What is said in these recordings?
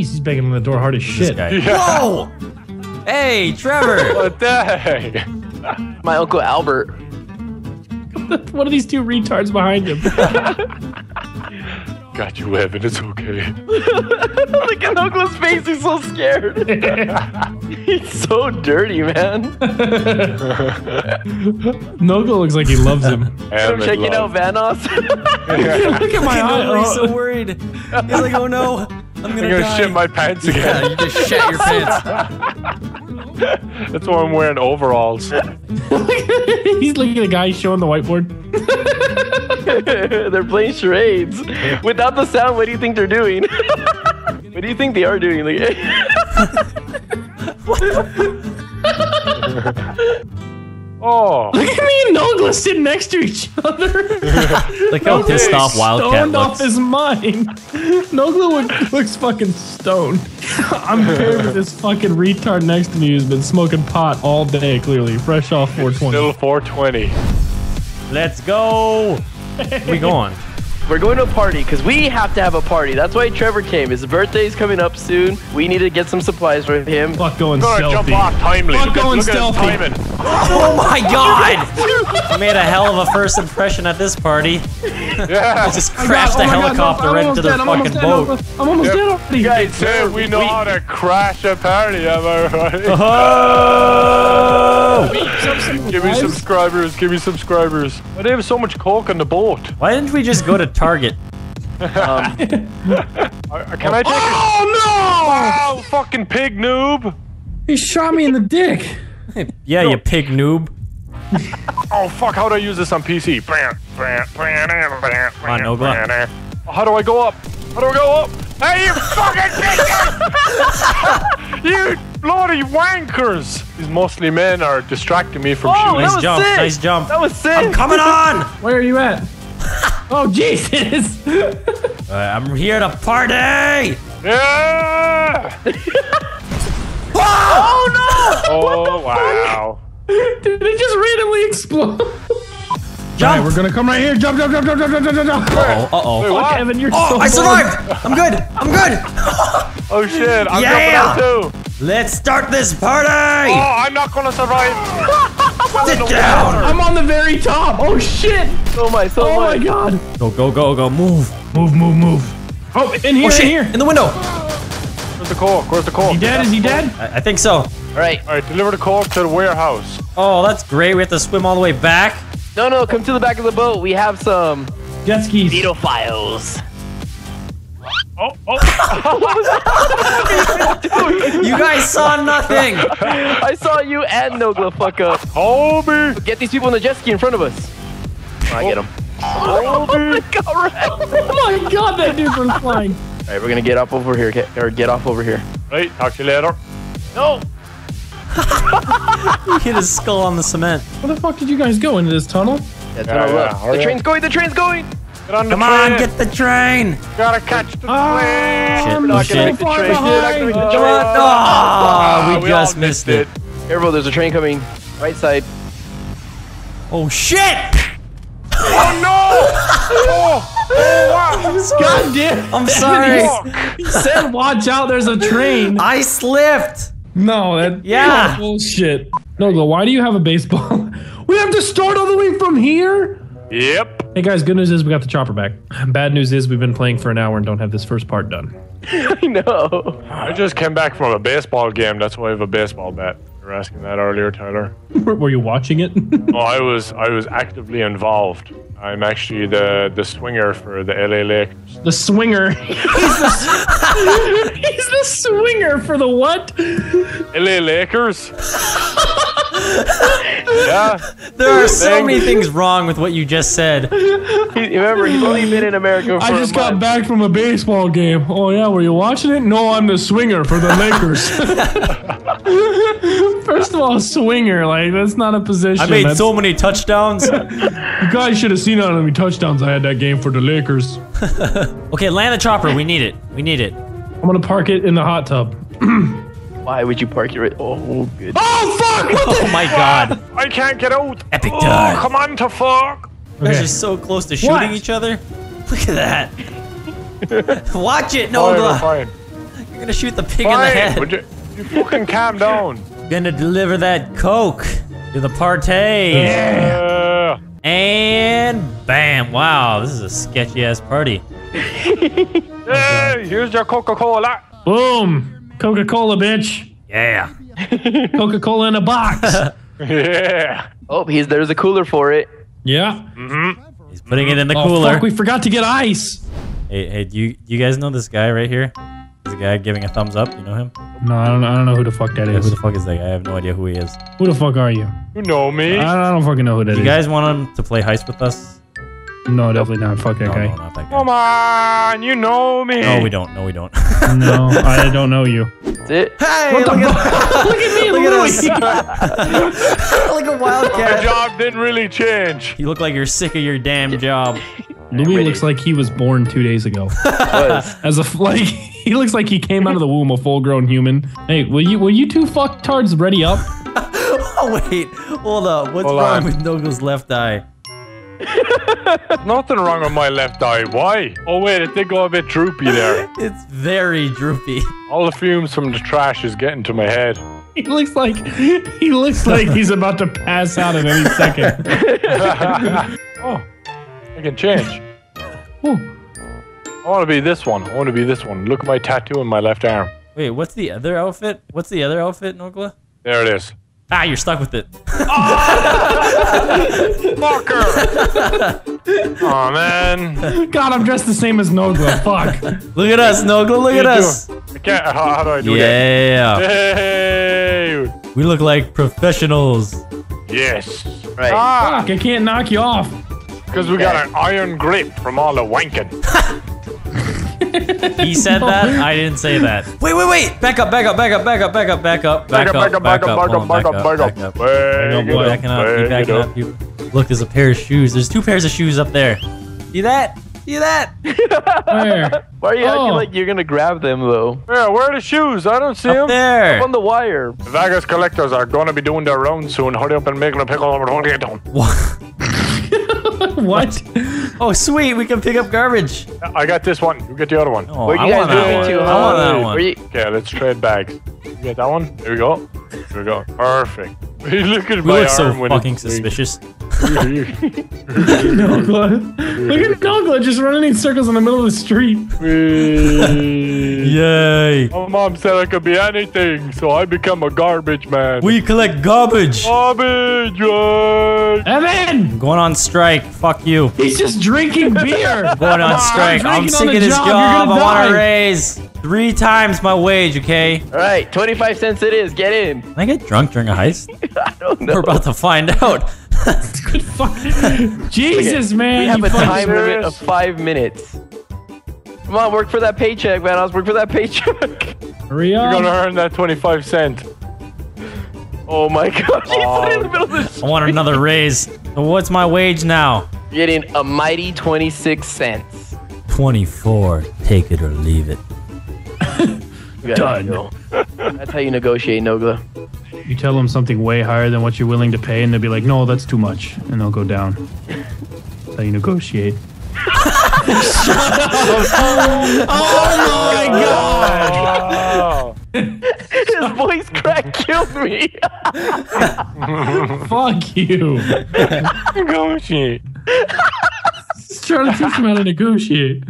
Jeez, he's banging on the door hard as shit. Yeah. Whoa! Hey, Trevor! What the heck? My uncle Albert. What are these two retards behind him? Got you, Evan. It's okay. Look at Uncle's face. He's so scared. he's so dirty, man. Nogla looks like he loves him. I'm Evan checking out love. Vanoss. Look at my I know, he's so worried. He's like, oh no, I'm gonna, I'm gonna shit my pants Yeah, again. you just shit your pants. That's why I'm wearing overalls. He's looking at the guy showing the whiteboard. they're playing charades. Without the sound, what do you think they're doing? what do you think they are doing? Like, Oh, Look at me and Nogla sitting next to each other. Look how pissed off Wildcat stoned off his mind. Nogla look, looks fucking stoned. I'm paired with this fucking retard next to me who's been smoking pot all day, clearly, fresh off 420. still 420. Let's go. we going? We're going to a party because we have to have a party. That's why Trevor came. His birthday's coming up soon. We need to get some supplies for him. Fuck going I'm gonna jump off timely. Fuck going look stealthy. timing. Oh my god! I made a hell of a first impression at this party. Yeah. Just Oh my crashed God, the oh my God, helicopter no, I'm right into their dead, I'm almost fucking dead, boat. I'm almost dead already. You guys, Say we know we- how to crash a party, am I right? Oh! Give me subscribers, give me subscribers. Why do they have so much coke on the boat? Why didn't we just go to Target? Uh, Can I take a... Oh Wow, fucking pig noob! He shot me in the dick. Yeah, you pig noob. Oh fuck, how do I use this on PC? Come on, Nogla. How do I go up? How do I go up? Hey, you fucking bitches! you bloody wankers! These mostly men are distracting me from Oh, shooting. that Nice jump, sick. nice jump. That was sick. I'm coming on! Where are you at? Oh, Jesus! Uh, I'm here to party! Yeah! oh no! Oh wow! Did it just randomly explode? Jump! Alright, we're gonna come right here. Jump, jump, jump, jump, jump, jump, jump, jump. Uh-oh, uh-oh. Wait, Fuck, what? Evan, you're Oh, so I bold. survived! I'm good! I'm good! Oh shit! I'm Yeah! jumping out too. Let's start this party! Oh, I'm not gonna survive. Sit down! I'm on the very top. Oh shit! So my, so Oh my much. god! Go, go, go, go, move! Move, move, move. Oh, in here, Oh shit! in here. In the window! Where's the coke? Where's the coke? He dead? Is he dead? I, I think so. All right. All right, deliver the coke to the warehouse. Oh, that's great. We have to swim all the way back. No, no, come to the back of the boat. We have some Jet skis. pedophiles. Oh, oh! You guys saw nothing! I saw you and Nogla fuck up. Kobe! Get these people on the jet ski in front of us. Oh, I get them. Oh my god. Oh my god, that dude was flying. All right, we're gonna get up over here, get, or get off over here. Right, talk to you later. No. Hit his skull on the cement. Where the fuck did you guys go into this tunnel? That's Yeah, what yeah, love. hurry The train's going. The train's going. Get on the Come train. on, get the train! Gotta catch the Ah, train. Shit, I'm oh not shit. so far Train. behind. Train. Come on! Ah, Oh, we, we just missed missed it. Careful, there's a train coming. Right side. Oh shit! Oh no! Oh, oh wow! God damn. I'm sorry. He said, watch out, there's a train. I slipped! No, that Yeah. bullshit. No, go. Why do you have a baseball? we have to start all the way from here. Yep. Hey guys, good news is we got the chopper back. Bad news is we've been playing for an hour and don't have this first part done. I know. I just came back from a baseball game. That's why I have a baseball bat. You were asking that earlier, Tyler. Were were you watching it? Oh, I was I was actively involved. I'm actually the the swinger for the LA Lakers. the swinger. He's the, he's the swinger for the what? LA Lakers. yeah. There are so many things wrong with what you just said. He, remember, he's only been in America for I just a got month. back from a baseball game. Oh yeah, were you watching it? No, I'm the swinger for the Lakers. First of all, swinger, like that's not a position. I made That's- so many touchdowns. You guys should have seen how many touchdowns I had that game for the Lakers. Okay, land the chopper. We need it. We need it. I'm gonna park it in the hot tub. Why would you park your? Oh, good. Oh fuck! What the- Oh my god. I can't get out. Epic oh, time. come on to fuck. You guys Okay. are so close to shooting What? each other. Look at that. Watch it, Fine, we're Nogla. fine. You're gonna shoot the pig in the head. would you, you fucking calm down. Gonna deliver that coke to the party. Uh, And bam! Wow, this is a sketchy ass party. hey, here's your Coca-Cola. Boom. Coca Cola, bitch. Yeah. Coca Cola in a box. Yeah. Oh, he's there's a cooler for it. yeah. Mm-hmm. He's putting it in the Oh, cooler. fuck. We forgot to get ice. hey, hey, do you, you guys know this guy right here? This guy giving a thumbs up. You know him? No, I don't, I don't know who the fuck that Yeah, is. who the fuck is that guy? I have no idea who he is. Who the fuck are you? You know me. I don't, I don't fucking know who that is. You guys want him to play heist with us? No, definitely not. Fuck that No, guy. no, not that guy. Come on, you know me. No, we don't. No, we don't. No, I don't know you. That's it. hey, look, at, Look at me, look at Lui. us. like a wildcat. My wildcat. job didn't really change. You look like you're sick of your damn job. Lui looks like he was born two days ago. Was. As a f- like, he looks like he came out of the womb a full-grown human. Hey, will you will you two fucktards ready up? Oh wait, hold up. What's Hold wrong on. with Nogla's left eye? Nothing wrong with my left eye. Why? Oh wait, it did go a bit droopy there. It's very droopy. All the fumes from the trash is getting to my head. He looks like he looks like he's about to pass out at any second. oh, I can change. Ooh. I want to be this one. I want to be this one. Look at my tattoo on my left arm. Wait, what's the other outfit? What's the other outfit, Nogla? There it is. Ah, you're stuck with it. Fucker! oh man. God, I'm dressed the same as Nogla. Fuck. Look at us, Nogla. Look at You do- us. I can't. How, how do I do it? Yeah. that? Hey! We look like professionals. Yes. Right. Ah, Fuck, I can't knock you off. because we got an iron grip from all the wanking. He said that. I didn't say that. Wait, wait, wait. Back up, back up, back up, back up, back up, back up, back up, back up, back up, hold on, back up, back up. Bang it boy. up, Backing up, keep bang backing up. You- Look, there's a pair of shoes. There's two pairs of shoes up there. See that? See that? Where? Why are you Oh. acting like you're gonna grab them though? Yeah, where are the shoes? I don't see Up them. there. On the wire. Vegas collectors are going to be doing their rounds soon. Hurry up and make a pickle over don't get done. what? Oh, sweet. We can pick up garbage. I got this one. You get the other one. Oh, Where I you guys want that moving one. to? I want uh, that one. Where you, Okay, let's trade bags. You get that one? Here we go. There we go. Perfect. Look at We my look so arm when fucking it's big. Suspicious. Nogla. Look at Nogla just running in circles in the middle of the street. Yay. My mom said I could be anything, so I become a garbage man. We collect garbage. Garbage! yay. Evan! Going on strike. Fuck you. He's just drinking beer. Going on strike. I'm drinking sick of this job. job. I gonna want a raise. Three times my wage, okay? all right, 25 cents it is. Get in. Can I get drunk during a heist? I don't know. We're about to find out. Good fuck. Jesus, man. we have a fucking- time limit of five minutes. Come on, work for that paycheck, man. I was working for that paycheck. Hurry up. You're gonna earn that 25 cent. Oh my god, you Oh. in the middle of the I want another raise. What's my wage now? Getting a mighty 26 cents. 24. Take it or leave it. Done. That's how you negotiate, Nogla. You tell them something way higher than what you're willing to pay, and they'll be like, no, that's too much. And they'll go down. That's how you negotiate. oh my god! Oh. His voice crack killed me. Fuck you. Negotiate. Just trying to teach him how to negotiate.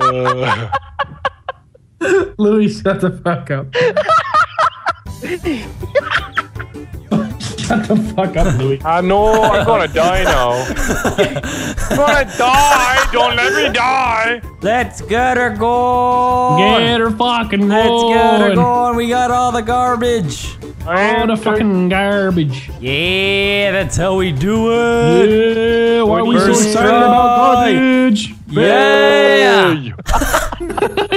Uh, Lui, shut the fuck up. Shut the fuck up, Lui. I know I'm gonna die now. I'm gonna die! Don't let me die! Let's get her going. Get her fucking Let's get her going. going. We got all the garbage. All the fucking garbage. Yeah, that's how we do it. Yeah, why are we so First excited about garbage? Yeah.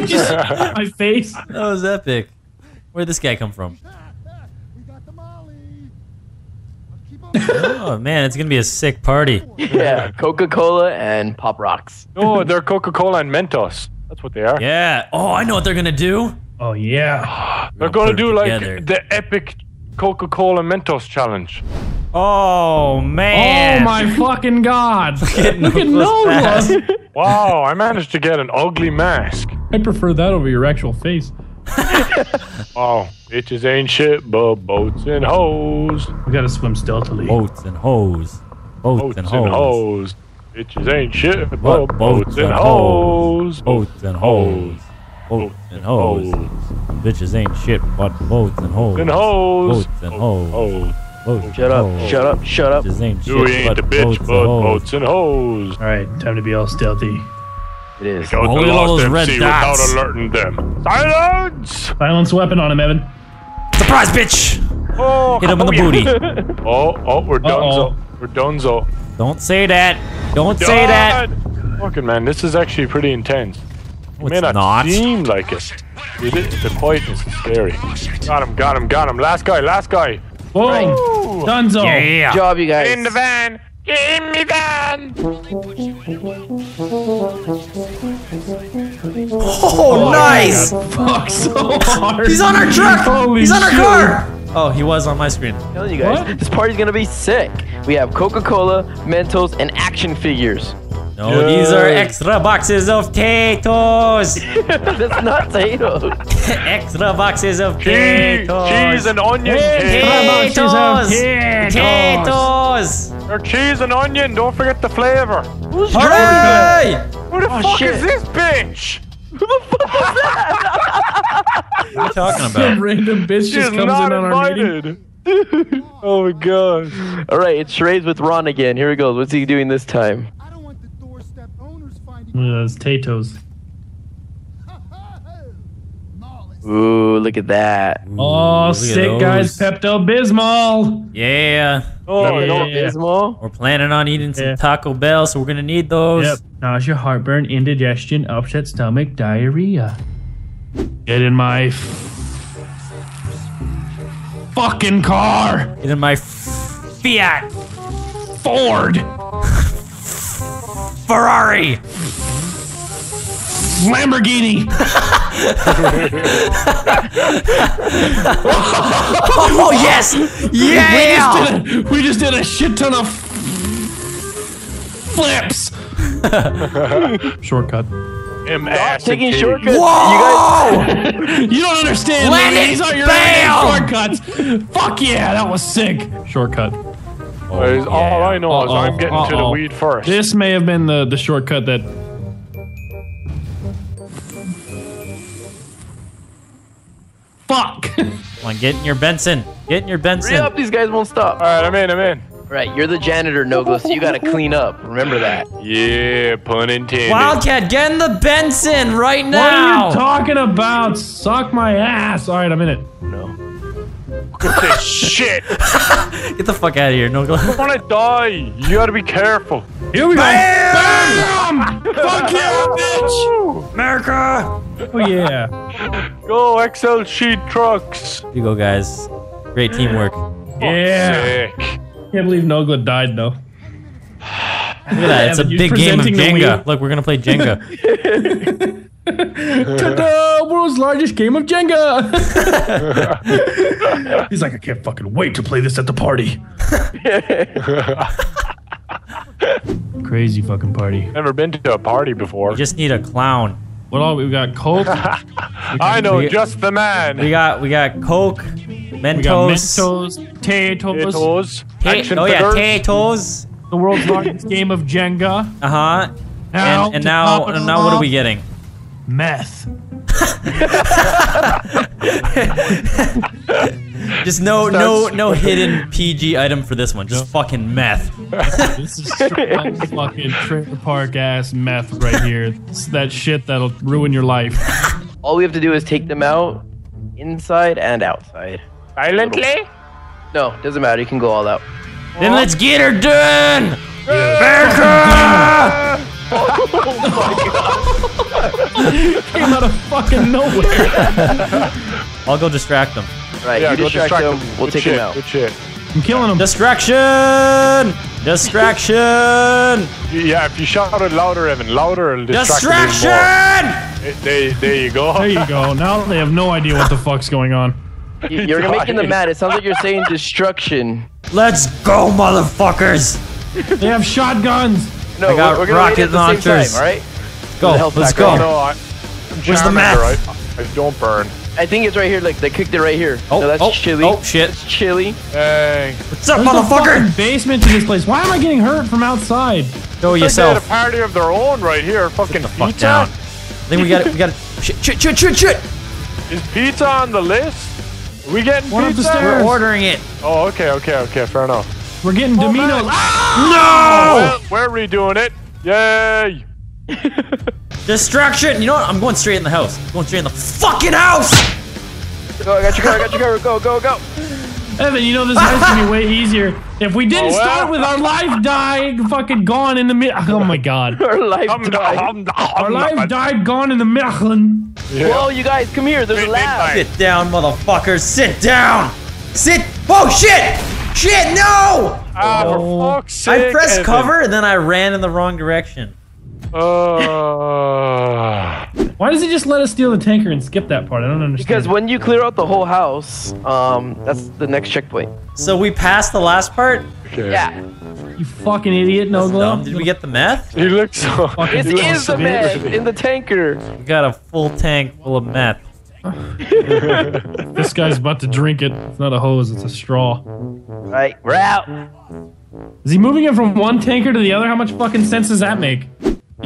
Just my face. That was epic. Where'd this guy come from? Oh man, it's gonna be a sick party. yeah, Coca-Cola and Pop Rocks. No, they're Coca-Cola and Mentos. That's what they are. Yeah. Oh, I know what they're gonna do. Oh yeah. They're We're gonna put 'em do like together. the epic Coca-Cola Mentos challenge. Oh man! Oh my fucking god! Look at Nogla's Wow, I managed to get an ugly mask. I prefer that over your actual face. Oh, bitches ain't shit but boats and hoes. We gotta swim stealthily. Boats and hoes. Boats, Boats and and hoes. hoes. Bitches ain't shit but What? boats and hoes. Boats and hoes. Boats and hoes. Bitches ain't shit but boats and hoes. And hoes. Boats and hoes. hoes. Boats Shut up, hoes. shut up, shut up. Bitches ain't shit You ain't but a bitch boats but and hoes. boats and hoes. All right, time to be all stealthy. It is. Go Only to all those red MC dots. without alerting them. Silence! Silence weapon on him, Evan. Surprise, bitch! Oh, Hit him in the oh, booty. Oh, oh, we're Uh-oh. donezo. We're donezo. Don't say that. Don't say that. Fucking man, this is actually pretty intense. No, May it's not, not. seem like it. It is- The quietness is scary. Got him, got him, got him. Last guy, last guy. Boom! Ooh. Dunzo! Yeah. Good job, you guys. In the van. In me van. Oh, nice! Fuck so hard. He's on our truck! Holy He's on our shit. car! Oh, he was on my screen. I'm telling you guys, What? this party's gonna be sick. We have Coca-Cola, Mentos, and action figures. No, these are extra boxes of potatoes. That's not potatoes. extra boxes of Cheese, potatoes. cheese and onion Hey, cake. Potatoes. Potatoes. Potatoes. Or cheese and onion. Don't forget the flavor. Who's Hooray! Who the Oh, fuck shit. is this bitch? Who the fuck was that? What are you talking Some about? random bitch She's just comes not in on our meeting. oh my god. All right, it's charades with Ron again. Here he goes. What's he doing this time? I don't want the doorstep owners finding Yeah, those potatoes. Ooh, look at that. Oh, Look sick guys. Pepto Bismol. Yeah. Oh, Yeah. no. Bismol. We're planning on eating some Yeah. Taco Bell, so we're gonna need those. Yep. Nausea, heartburn, indigestion, upset stomach, diarrhea. Get in my f- fucking car, Get in my f- Fiat Ford, Ferrari. Lamborghini. Oh yes! Yeah! We just did a, we just did a shit ton of flips. Shortcut. Him ass Taking shortcuts. Whoa! You don't understand. Land These aren't your shortcuts. Fuck yeah, that was sick. Shortcut. Oh, guys, All I know is Uh-oh, I'm getting to the weed first. This may have been the, the shortcut that. Fuck! Come on, get in your Benson. Get in your Benson. Hurry up, these guys won't stop. All right, I'm in, I'm in. All right, you're the janitor, Nogla, so you gotta clean up. Remember that. Yeah, pun intended. Wildcat, get in the Benson right now! What are you talking about? Suck my ass! Alright, I'm in it. No. Look at this shit. Get the fuck out of here, Nogla. I want to die. You gotta be careful. Here we go! Bam! Fuck yeah, bitch! America. Oh yeah. Go XL sheet trucks. You go, guys. Great teamwork. Yeah. Sick. Can't believe Nogla died though. Look at that. It's a big game of Jenga. Look, we're gonna play Jenga. Ta-da! World's largest game of Jenga! He's like, I can't fucking wait to play this at the party. Crazy fucking party. Never been to a party before. we just need a clown. What all we got? Coke. I know we- just the man. We got we got Coke, Mentos, We got Mentos, potatoes, Potatoes, Ta- action oh yeah, figures. potatoes. the world's largest game of Jenga. Uh huh. Now, And, and now and now what are we getting? Meth. Just no no no hidden PG item for this one. Just fucking meth. This is straight up fucking trailer park ass meth right here. It's that shit that'll ruin your life. All we have to do is take them out inside and outside. Silently? No, doesn't matter. You can go all out. Then let's get her done. America! Came out of fucking nowhere. I'll go distract them. Right, Yeah, you go distract, distract them. them. We'll Good take shit, them out. Good shit. I'm killing him. Distraction! Distraction! Yeah, if you shout it louder, Evan, louder, it'll distract them Distraction! more. Eh, There, there you go. There you go. Now they have no idea what the fuck's going on. You- You're making them mad. It sounds like you're saying destruction. Let's go, motherfuckers. They have shotguns. No, I got we're, we're gonna rocket wait at the launchers. same time, all right? Go. The Let's go. No, I, Where's the Charmander, meth? I, I don't burn. I think it's right here. Look, they cooked it right here. Oh, no, that's oh, chili. oh, shit. That's chili. Hey. What's up, There's motherfucker? fucking basement to this place. Why am I getting hurt from outside? Show They had a party of their own right here. Fucking Fuck pizza. down. I think we got it. We got it. Shit, shit, shit, shit, shit. Is pizza on the list? Are we getting One up the pizza? stairs. We're ordering it. Oh, okay, okay, okay. Fair enough. We're getting Oh, man. Domino's. No! Well, we're redoing it. Yay! Destruction. You know what? I'm going straight in the house. I'm going straight in the fucking house. Go, I got your cover. I got your cover. Go, go, go. Evan, you know this house would be way easier if we didn't Oh, well. start with our life dying, fucking gone in the mid. Oh my god, Our life Um, died. um, our um, life died, gone in the Michelin. Whoa, you guys, come here. There's a Mid- lab. Sit down, motherfuckers. Sit down. Sit. Oh shit! Shit! No! Ah, Oh. for fuck's sake. I pressed Evan. cover and then I ran in the wrong direction. Uh, Why does he just let us steal the tanker and skip that part? I don't understand. Because when you clear out the whole house, um, that's the next checkpoint. So we passed the last part. okay. Yeah, you fucking idiot, no That's glow. Did we get the meth? He looks so. Fucking it he the meth in the tanker. We got a full tank full of meth. This guy's about to drink it. It's not a hose, it's a straw. Right, we're out. Is he moving it from one tanker to the other? How much fucking sense does that make?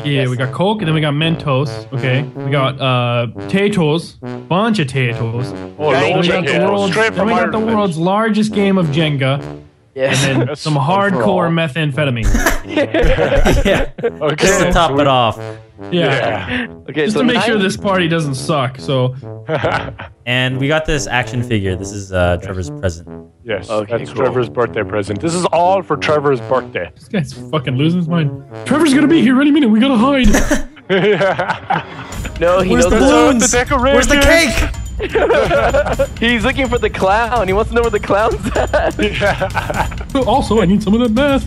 Yeah, we got Coke and then we got Mentos. Okay, we got uh potatoes, bunch of potatoes. Oh, Then we got the world's, Straight then from we got the Ireland. world's largest game of Jenga, Yes. and then some one for hardcore all. methamphetamine. yeah. Okay. Just to top it off. Yeah, Yeah. okay, just so to make nine- sure this party doesn't suck. So And we got this action figure. This is uh, Trevor's present. yes. Okay, that's cool. Trevor's birthday present. This is all for Trevor's birthday. this guy's fucking losing his mind. Trevor's gonna be here any minute. We gotta hide. No, he Where's knows the That's all balloons? the decorations. Where's the cake? He's looking for the clown. He wants to know where the clown's at. also, I need some of that meth.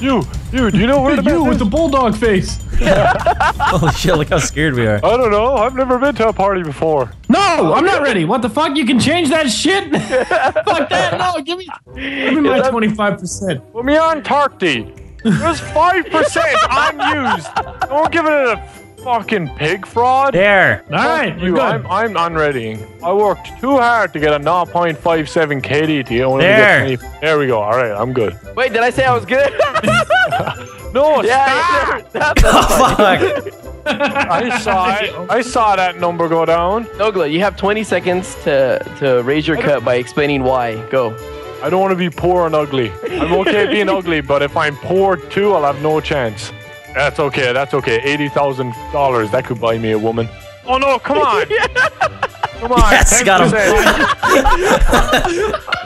You, you, do you know where the you meth with the bulldog face. Holy shit! Look how scared we are. I don't know. I've never been to a party before. No, I'm not ready. What the fuck? You can change that shit. fuck that. No, give me, give me my that- twenty five percent. Put me on Tarkty. There's five percent unused. Don't give it a fucking pig fraud. There. All right, You, good. I'm, I'm unreadying. I worked too hard to get a 0.57 KDT. I only There. Get 20. There we go. All right, I'm good. Wait, did I say I was good? No, yeah, stop! Oh, fuck. I saw it. I saw that number go down. Nogla, you have 20 seconds to, to raise your cut by explaining why. Go. I don't want to be poor and ugly. I'm okay being ugly, but if I'm poor too, I'll have no chance. That's okay. That's okay. Eighty thousand dollars. That could buy me a woman. Oh no! Come on! Come on! Yes, got him. 10%.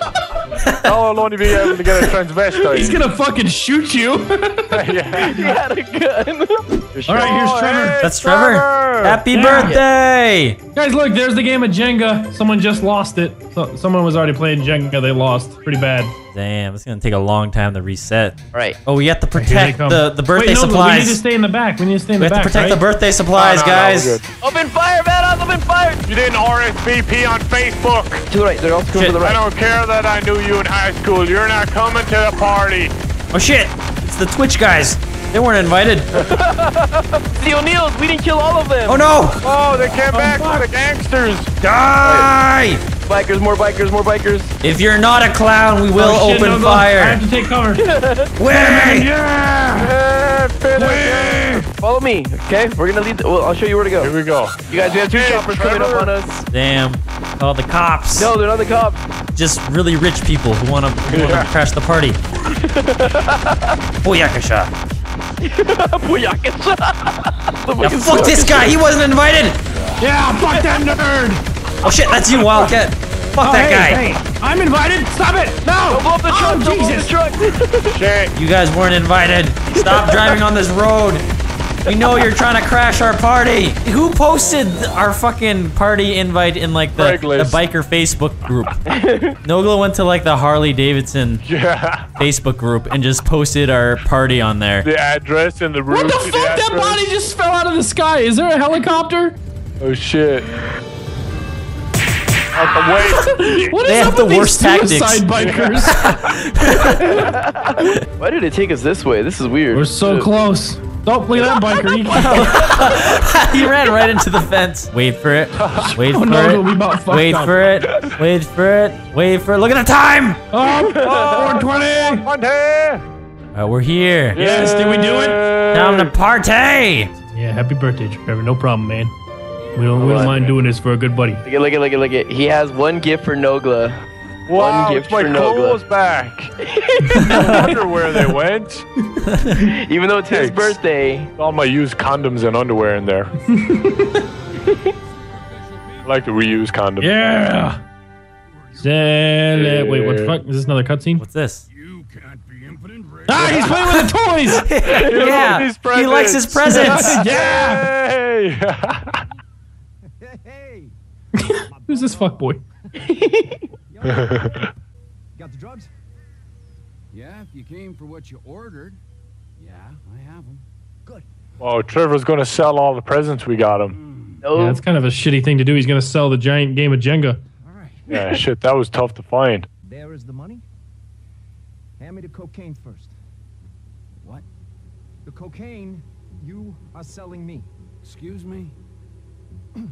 oh, I'll only be able to get a transvestite. He's gonna fucking shoot you. yeah. He had a gun. All right, here's Trevor. hey, That's Trevor. Happy Yeah. birthday. Guys, look, there's the game of Jenga. Someone just lost it. So, someone was already playing Jenga. They lost. Pretty bad. Damn, it's gonna take a long time to reset. Right. Oh, we have to protect the, the birthday Wait, no, but We supplies. need to stay in the back. We need to stay in We the have to protect right? the birthday supplies, No, no, no, guys. we're. Open fire, man! Open fire! You didn't RSVP on Facebook. To the right. They're all coming to the right. I right. don't care that I knew you in high school. You're not coming to the party. Oh shit! It's the Twitch guys. They weren't invited. The O'Neills, we didn't kill all of them. Oh no! Oh, they came oh, back fuck. the gangsters. Die! Bikers, more bikers, more bikers. If you're not a clown, we will Oh, shit, open no, go. I have to take cover. Wait! Yeah, finish it. Follow me, okay? We're gonna lead. The, well, I'll show you where to go. Here we go. You guys, we have two Hey, choppers coming up on us. Damn. Call the cops. No, they're not the cops. Just really rich people who want to Yeah. crash the party. Booyakasha. Booyakasha. Yeah, fuck this guy. He wasn't invited. yeah, fuck that nerd. Oh shit, that's you, Wildcat. Fuck Oh, that hey, guy. hey, I'm invited. Stop it. No. Don't blow up the truck. Oh, Don't blow the truck. Shit. You guys weren't invited. Stop driving on this road. We know you're trying to crash our party. Who posted our fucking party invite in like the, the biker Facebook group? Nogla went to like the Harley Davidson Yeah. Facebook group and just posted our party on there. The address and the route. What the to fuck? That body just fell out of the sky. Is there a helicopter? Oh shit. Out the way. What is They have up the with these worst tactics. suicide bikers? Why did it take us this way? This is weird. We're so close. Oh, look at that biker. He, he ran right into the fence. Wait for it. Wait for Oh, no, it. we about Wait up. for it. Wait for it. Wait for it. Look at the time. oh, 420. Monte! Uh, we're here. Yes, did we do it? Time to party. Yeah, happy birthday, Trevor. No problem, man. We don't, we don't mind doing this for a good buddy. Look at, look at, look at, look at. He has one gift for Nogla. Wow, One it's gift my for Nogla. clothes back. I wonder where they went. Even though it's his Thanks. birthday. All my used condoms and underwear in there. I like to reuse condoms. Yeah. Sell it. Wait, what the fuck? Is this another cutscene? What's this? Ah, he's playing with the toys. yeah, these he likes his presents. presents. yeah. Hey! Hey, Who's this fuck boy? got the drugs? Yeah, if you came for what you ordered. Yeah, I have them. Good. oh, Trevor's gonna sell all the presents we got him. Hmm. No. Yeah, that's kind of a shitty thing to do. He's gonna sell the giant game of Jenga. All right. Yeah, shit, that was tough to find. There is the money. Hand me the cocaine first. What? The cocaine you are selling me. Excuse me?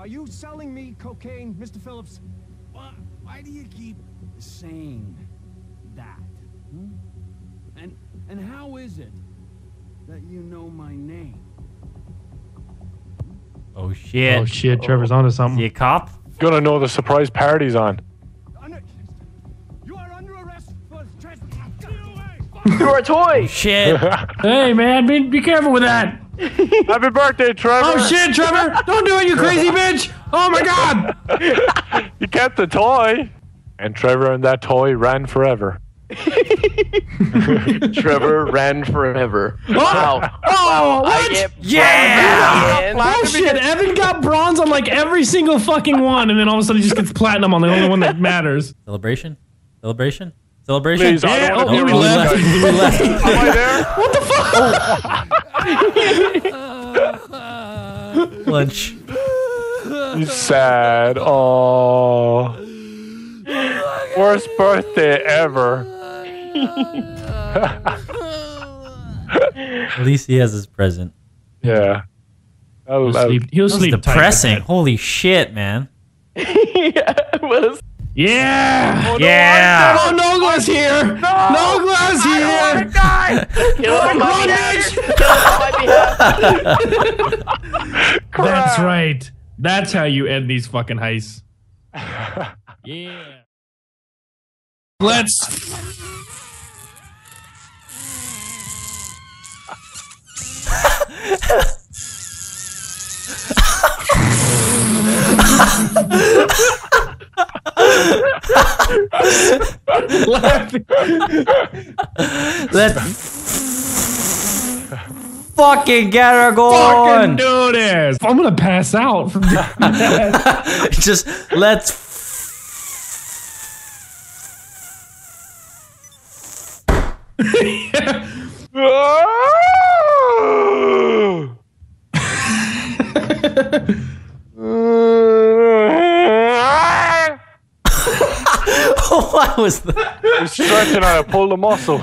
Are you selling me cocaine, Mr. Philips? Why, why do you keep saying that? hmm? And and how is it that you know my name? Oh shit. Oh shit, Trevor's onto You something. a cop? Gonna know the surprise party's on. You are under arrest for trespass. Get away! Threw our toy. Shit. Hey man, be, be careful with that. Happy birthday, Trevor! Oh shit, Trevor! Don't do it, you crazy bitch! Oh my god! You kept the toy! And Trevor and that toy ran forever. Trevor ran forever. Oh, wow. Oh, I what? Yeah! bronze Oh shit, Evan got bronze on like every single fucking one, and then all of a sudden he just gets platinum on the only one that matters. Celebration? Celebration? Celebration? Please, I Yeah, don't oh, want to Lui deal with left. this. We left. Am I there? Lunch. He's sad. Oh. Worst birthday ever. At least he has his present. Yeah. That'll- He'll sleep. He'll was sleep depressing. Holy shit, man. yeah, it was. Yeah. yeah. Oh, no oh, glass here. No, glass here. Kill him on my Run, behalf. Kill him on my behalf. That's right. That's how you end these fucking heists. yeah. Let's. laughing. Let's fucking get her going. Fucking do this. I'm gonna pass out from doing that. Just let's what was? He's stretching and I pulled a muscle.